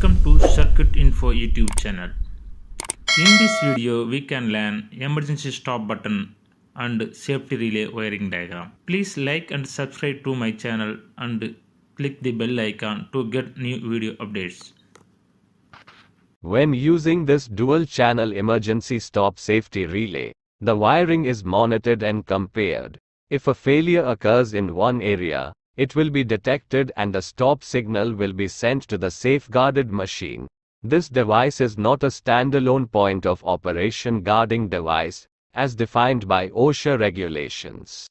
Welcome to Circuit Info YouTube channel. In this video, we can learn emergency stop button and safety relay wiring diagram. Please like and subscribe to my channel and click the bell icon to get new video updates. When using this dual channel emergency stop safety relay, the wiring is monitored and compared. If a failure occurs in one area, it will be detected and a stop signal will be sent to the safeguarded machine. This device is not a standalone point of operation guarding device, as defined by OSHA regulations.